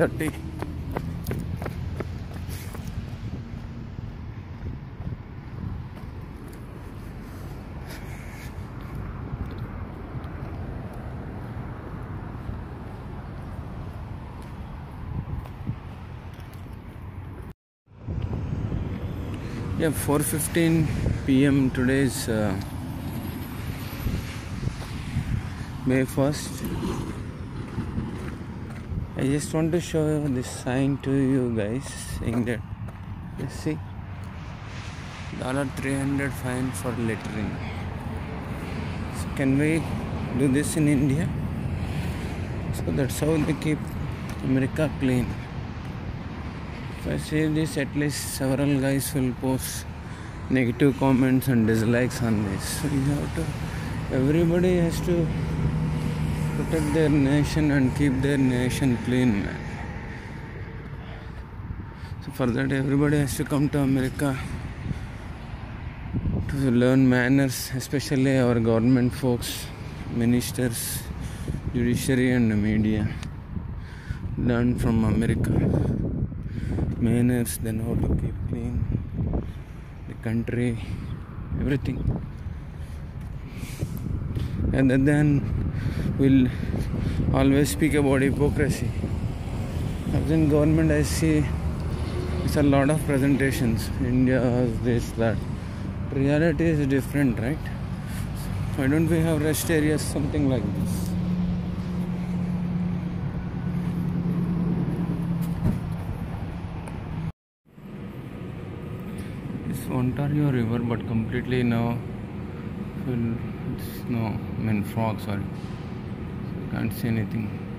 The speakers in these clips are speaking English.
thirty. Yeah, 4:15 p.m. Today uh, May 1st. I just want to show this sign to you guys saying that let's see dollar 300 fine for littering. So can we do this in India? So that's how they keep America clean. If I say this, at least several guys will post negative comments and dislikes on this. So you have to, everybody has to protect their nation and keep their nation clean. So for that, everybody has to come to America to learn manners, especially our government folks, ministers, judiciary, and media. Learn from America manners, then how to keep clean the country, everything. And then we'll always speak about hypocrisy. In government, I see it's a lot of presentations. India has this, that. Reality is different, right? Why don't we have rest areas, something like this? It's Ontario River, but completely now full snow. I mean fog. Sorry, can't see anything.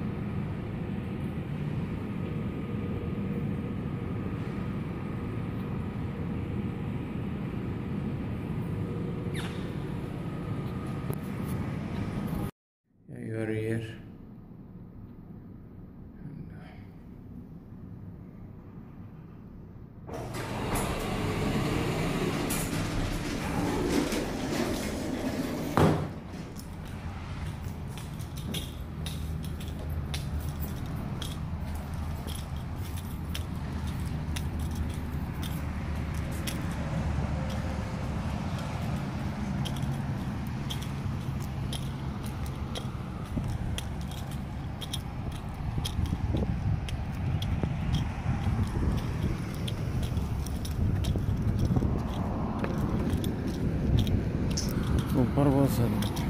分.